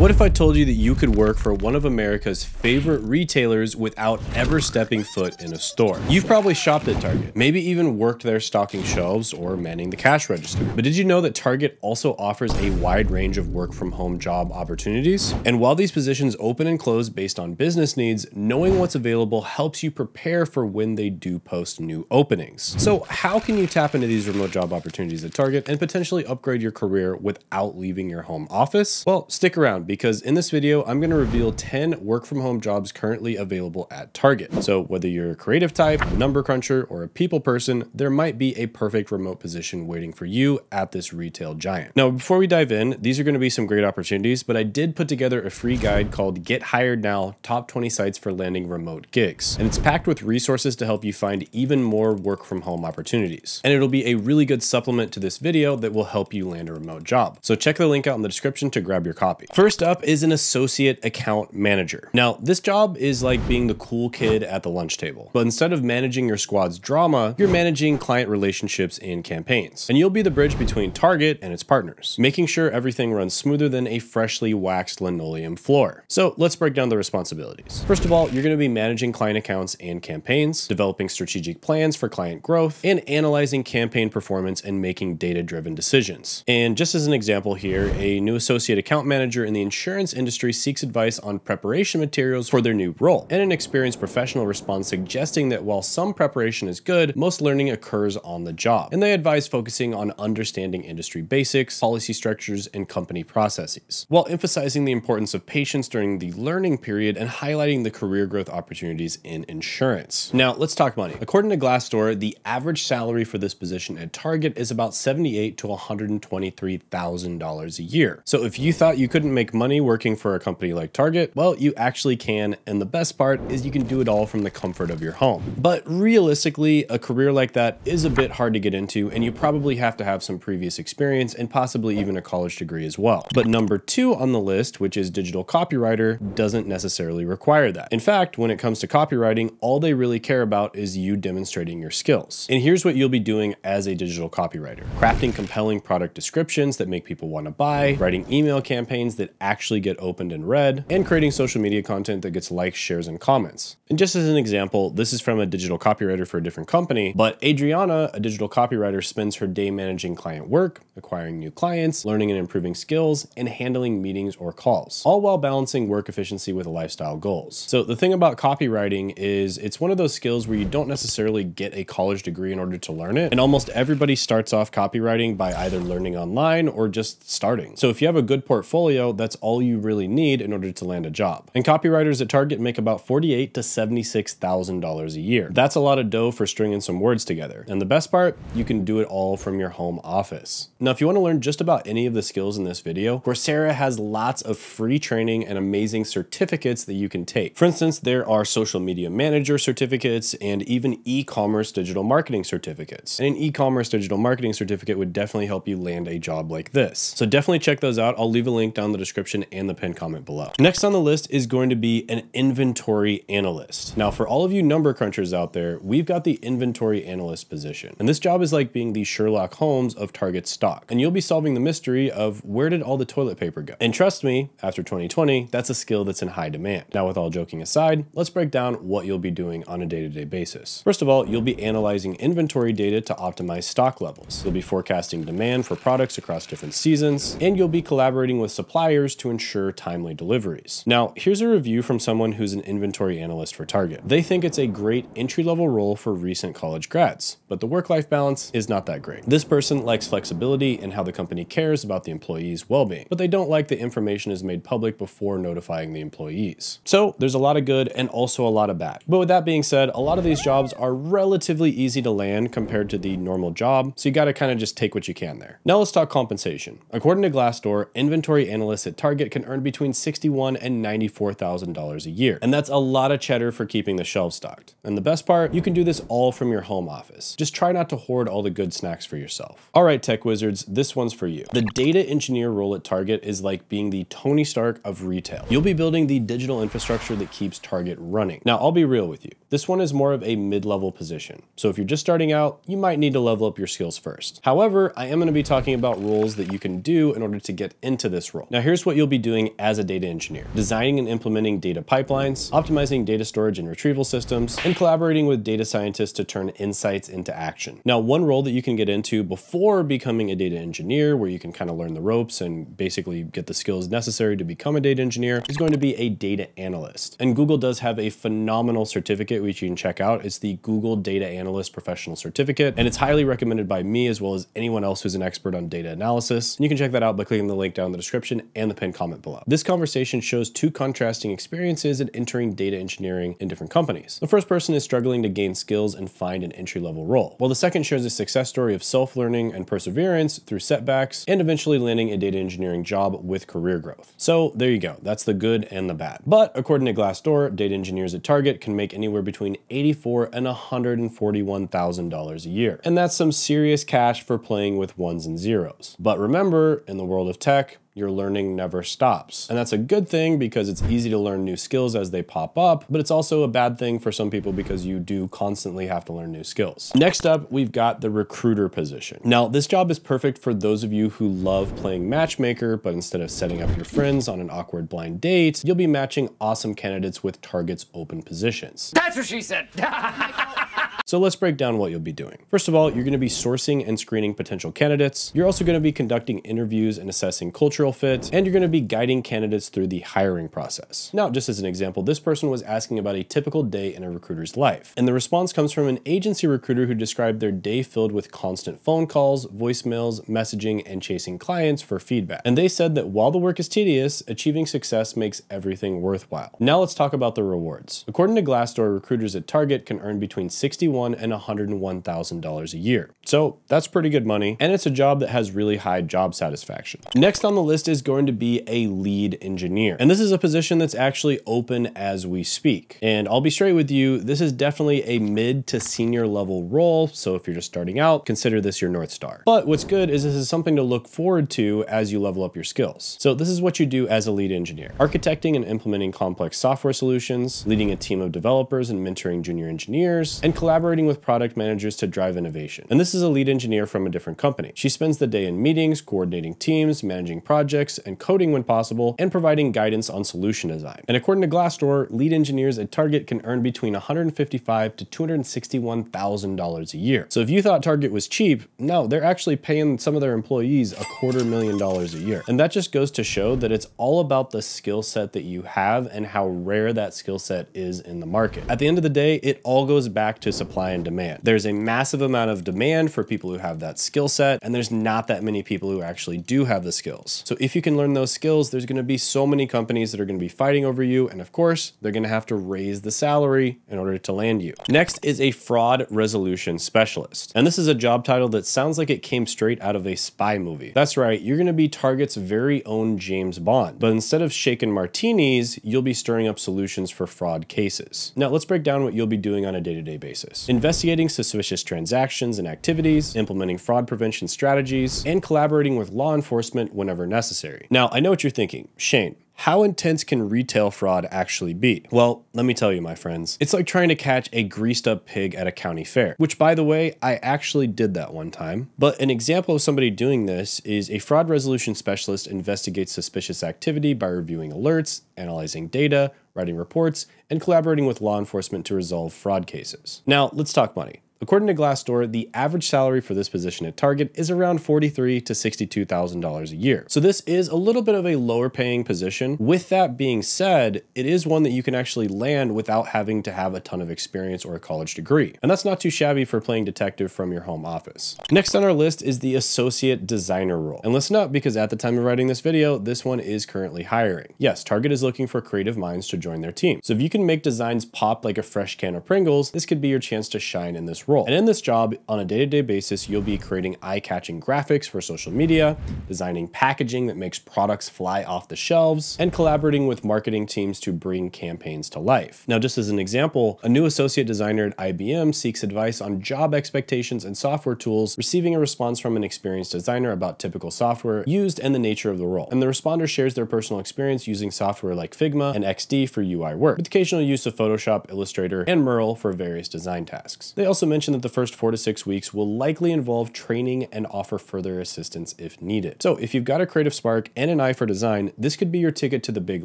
What if I told you that you could work for one of America's favorite retailers without ever stepping foot in a store? You've probably shopped at Target, maybe even worked there stocking shelves or manning the cash register. But did you know that Target also offers a wide range of work from home job opportunities? And while these positions open and close based on business needs, knowing what's available helps you prepare for when they do post new openings. So how can you tap into these remote job opportunities at Target and potentially upgrade your career without leaving your home office? Well, stick around because in this video, I'm going to reveal 10 work from home jobs currently available at Target. So whether you're a creative type, a number cruncher, or a people person, there might be a perfect remote position waiting for you at this retail giant. Now, before we dive in, these are going to be some great opportunities, but I did put together a free guide called Get Hired Now, Top 20 Sites for Landing Remote Gigs. And it's packed with resources to help you find even more work from home opportunities. And it'll be a really good supplement to this video that will help you land a remote job. So check the link out in the description to grab your copy. First up is an associate account manager. Now, this job is like being the cool kid at the lunch table, but instead of managing your squad's drama, you're managing client relationships and campaigns. And you'll be the bridge between Target and its partners, making sure everything runs smoother than a freshly waxed linoleum floor. So let's break down the responsibilities. First of all, you're going to be managing client accounts and campaigns, developing strategic plans for client growth, and analyzing campaign performance and making data-driven decisions. And just as an example here, a new associate account manager in the insurance industry seeks advice on preparation materials for their new role, and an experienced professional responds suggesting that while some preparation is good, most learning occurs on the job. And they advise focusing on understanding industry basics, policy structures, and company processes, while emphasizing the importance of patience during the learning period and highlighting the career growth opportunities in insurance. Now, let's talk money. According to Glassdoor, the average salary for this position at Target is about 78 to $123,000 a year. So if you thought you couldn't make money working for a company like Target, well, you actually can. And the best part is you can do it all from the comfort of your home. But realistically, a career like that is a bit hard to get into, and you probably have to have some previous experience and possibly even a college degree as well. But number two on the list, which is digital copywriter, doesn't necessarily require that. In fact, when it comes to copywriting, all they really care about is you demonstrating your skills. And here's what you'll be doing as a digital copywriter. Crafting compelling product descriptions that make people want to buy, writing email campaigns that actually get opened and read, and creating social media content that gets likes, shares, and comments. And just as an example, this is from a digital copywriter for a different company, but Adriana, a digital copywriter, spends her day managing client work, acquiring new clients, learning and improving skills, and handling meetings or calls, all while balancing work efficiency with lifestyle goals. So the thing about copywriting is it's one of those skills where you don't necessarily get a college degree in order to learn it. And almost everybody starts off copywriting by either learning online or just starting. So if you have a good portfolio, that's all you really need in order to land a job. And copywriters at Target make about 48 to $76,000 a year. That's a lot of dough for stringing some words together. And the best part, you can do it all from your home office. Now, if you want to learn just about any of the skills in this video, Coursera has lots of free training and amazing certificates that you can take. For instance, there are social media manager certificates and even e-commerce digital marketing certificates. And an e-commerce digital marketing certificate would definitely help you land a job like this. So definitely check those out. I'll leave a link down in the description and the pinned comment below. Next on the list is going to be an inventory analyst. Now, for all of you number crunchers out there, we've got the inventory analyst position. And this job is like being the Sherlock Holmes of Target stock. And you'll be solving the mystery of where did all the toilet paper go? And trust me, after 2020, that's a skill that's in high demand. Now, with all joking aside, let's break down what you'll be doing on a day-to-day -day basis. First of all, you'll be analyzing inventory data to optimize stock levels. You'll be forecasting demand for products across different seasons, and you'll be collaborating with suppliers to ensure timely deliveries. Now, here's a review from someone who's an inventory analyst for Target. They think it's a great entry-level role for recent college grads, but the work-life balance is not that great. This person likes flexibility and how the company cares about the employee's well-being, but they don't like the information is made public before notifying the employees. So there's a lot of good and also a lot of bad. But with that being said, a lot of these jobs are relatively easy to land compared to the normal job, so you gotta kind of just take what you can there. Now let's talk compensation. According to Glassdoor, inventory analysts at Target can earn between 61 and $94,000 a year. And that's a lot of cheddar for keeping the shelves stocked. And the best part, you can do this all from your home office. Just try not to hoard all the good snacks for yourself. All right, tech wizards, this one's for you. The data engineer role at Target is like being the Tony Stark of retail. You'll be building the digital infrastructure that keeps Target running. Now, I'll be real with you. This one is more of a mid-level position. So if you're just starting out, you might need to level up your skills first. However, I am gonna be talking about roles that you can do in order to get into this role. Now, here's what what you'll be doing as a data engineer, designing and implementing data pipelines, optimizing data storage and retrieval systems, and collaborating with data scientists to turn insights into action. Now, one role that you can get into before becoming a data engineer, where you can kind of learn the ropes and basically get the skills necessary to become a data engineer, is going to be a data analyst. And Google does have a phenomenal certificate which you can check out. It's the Google Data Analyst Professional Certificate, and it's highly recommended by me as well as anyone else who's an expert on data analysis. And you can check that out by clicking the link down in the description and the comment below. This conversation shows two contrasting experiences in entering data engineering in different companies. The first person is struggling to gain skills and find an entry-level role, while the second shares a success story of self-learning and perseverance through setbacks and eventually landing a data engineering job with career growth. So there you go. That's the good and the bad. But according to Glassdoor, data engineers at Target can make anywhere between 84 and $141,000 a year. And that's some serious cash for playing with ones and zeros. But remember, in the world of tech, your learning never stops. And that's a good thing because it's easy to learn new skills as they pop up, but it's also a bad thing for some people because you do constantly have to learn new skills. Next up, we've got the recruiter position. Now, this job is perfect for those of you who love playing matchmaker, but instead of setting up your friends on an awkward blind date, you'll be matching awesome candidates with Target's open positions. That's what she said. So let's break down what you'll be doing. First of all, you're to be sourcing and screening potential candidates. You're also going to be conducting interviews and assessing cultural fit, and you're going to be guiding candidates through the hiring process. Now, just as an example, this person was asking about a typical day in a recruiter's life, and the response comes from an agency recruiter who described their day filled with constant phone calls, voicemails, messaging, and chasing clients for feedback. And they said that while the work is tedious, achieving success makes everything worthwhile. Now let's talk about the rewards. According to Glassdoor, recruiters at Target can earn between 61 and $101,000 a year. So that's pretty good money, and it's a job that has really high job satisfaction. Next on the list is going to be a lead engineer. And this is a position that's actually open as we speak. And I'll be straight with you, this is definitely a mid to senior level role. So if you're just starting out, consider this your North Star. But what's good is this is something to look forward to as you level up your skills. So this is what you do as a lead engineer. Architecting and implementing complex software solutions, leading a team of developers and mentoring junior engineers, and collaborating collaborating with product managers to drive innovation. And this is a lead engineer from a different company. She spends the day in meetings, coordinating teams, managing projects, and coding when possible, and providing guidance on solution design. And according to Glassdoor, lead engineers at Target can earn between $155 to $261,000 a year. So if you thought Target was cheap, no, they're actually paying some of their employees a quarter million dollars a year. And that just goes to show that it's all about the skill set that you have and how rare that skill set is in the market. At the end of the day, it all goes back to supply supply and demand. There's a massive amount of demand for people who have that skill set, and there's not that many people who actually do have the skills. So if you can learn those skills, there's gonna be so many companies that are gonna be fighting over you, and of course, they're gonna have to raise the salary in order to land you. Next is a fraud resolution specialist. And this is a job title that sounds like it came straight out of a spy movie. That's right, you're gonna be Target's very own James Bond. But instead of shaking martinis, you'll be stirring up solutions for fraud cases. Now let's break down what you'll be doing on a day-to-day -day basis investigating suspicious transactions and activities, implementing fraud prevention strategies, and collaborating with law enforcement whenever necessary. Now, I know what you're thinking. Shane, how intense can retail fraud actually be? Well, let me tell you, my friends. It's like trying to catch a greased up pig at a county fair, which by the way, I actually did that one time. But an example of somebody doing this is a fraud resolution specialist investigates suspicious activity by reviewing alerts, analyzing data, writing reports, and collaborating with law enforcement to resolve fraud cases. Now, let's talk money. According to Glassdoor, the average salary for this position at Target is around 43 to $62,000 a year. So this is a little bit of a lower paying position. With that being said, it is one that you can actually land without having to have a ton of experience or a college degree. And that's not too shabby for playing detective from your home office. Next on our list is the associate designer role. And listen up because at the time of writing this video, this one is currently hiring. Yes, Target is looking for creative minds to join their team. So if you can make designs pop like a fresh can of Pringles, this could be your chance to shine in this role. And in this job, on a day-to-day -day basis, you'll be creating eye-catching graphics for social media, designing packaging that makes products fly off the shelves, and collaborating with marketing teams to bring campaigns to life. Now, just as an example, a new associate designer at IBM seeks advice on job expectations and software tools, receiving a response from an experienced designer about typical software used and the nature of the role. And the responder shares their personal experience using software like Figma and XD for UI work, with occasional use of Photoshop, Illustrator, and Miro for various design tasks. They also mention mention that the first four to six weeks will likely involve training and offer further assistance if needed. So if you've got a creative spark and an eye for design, this could be your ticket to the big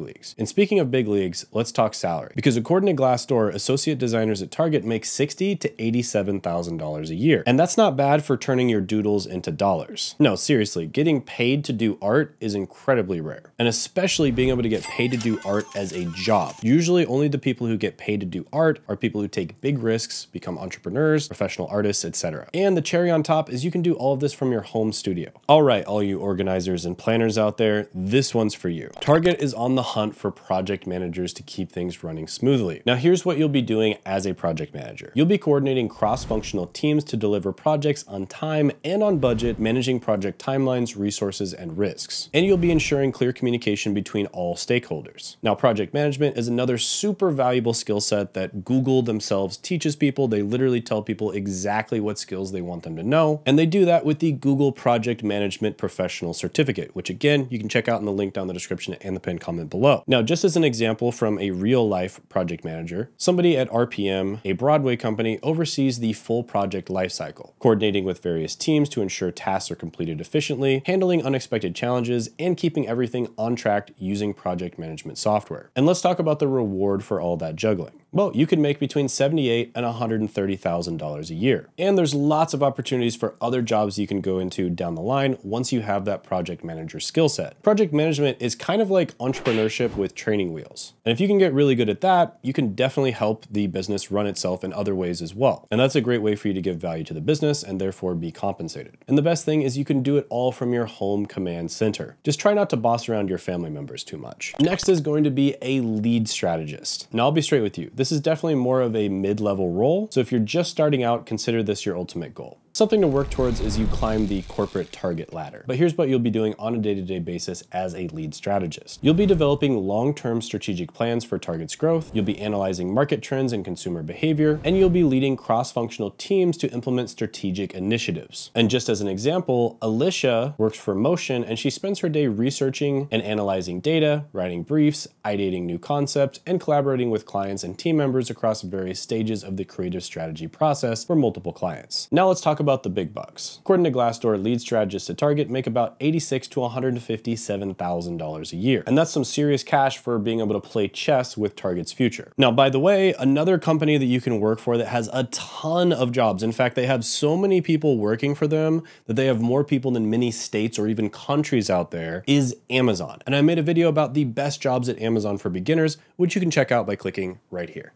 leagues. And speaking of big leagues, let's talk salary. Because according to Glassdoor, associate designers at Target make $60 to $87,000 a year. And that's not bad for turning your doodles into dollars. No, seriously, getting paid to do art is incredibly rare. And especially being able to get paid to do art as a job. Usually only the people who get paid to do art are people who take big risks, become entrepreneurs, professional artists, etc. And the cherry on top is you can do all of this from your home studio. All right, all you organizers and planners out there, this one's for you. Target is on the hunt for project managers to keep things running smoothly. Now here's what you'll be doing as a project manager. You'll be coordinating cross-functional teams to deliver projects on time and on budget, managing project timelines, resources, and risks. And you'll be ensuring clear communication between all stakeholders. Now project management is another super valuable skill set that Google themselves teaches people. They literally tell people exactly what skills they want them to know. And they do that with the Google Project Management Professional Certificate, which again, you can check out in the link down the description and the pinned comment below. Now, just as an example from a real life project manager, somebody at RPM, a Broadway company, oversees the full project lifecycle, coordinating with various teams to ensure tasks are completed efficiently, handling unexpected challenges, and keeping everything on track using project management software. And let's talk about the reward for all that juggling. Well, you can make between 78 and $130,000 a year. And there's lots of opportunities for other jobs you can go into down the line once you have that project manager skill set. Project management is kind of like entrepreneurship with training wheels. And if you can get really good at that, you can definitely help the business run itself in other ways as well. And that's a great way for you to give value to the business and therefore be compensated. And the best thing is you can do it all from your home command center. Just try not to boss around your family members too much. Next is going to be a lead strategist. Now I'll be straight with you. This is definitely more of a mid-level role. So if you're just starting out, consider this your ultimate goal. Something to work towards as you climb the corporate target ladder. But here's what you'll be doing on a day-to-day -day basis as a lead strategist. You'll be developing long-term strategic plans for Target's growth, you'll be analyzing market trends and consumer behavior, and you'll be leading cross-functional teams to implement strategic initiatives. And just as an example, Alicia works for Motion and she spends her day researching and analyzing data, writing briefs, ideating new concepts, and collaborating with clients and team members across various stages of the creative strategy process for multiple clients. Now let's talk about about the big bucks. According to Glassdoor, lead strategists at Target make about 86 to $157,000 a year. And that's some serious cash for being able to play chess with Target's future. Now, by the way, another company that you can work for that has a ton of jobs. In fact, they have so many people working for them that they have more people than many states or even countries out there is Amazon. And I made a video about the best jobs at Amazon for beginners, which you can check out by clicking right here.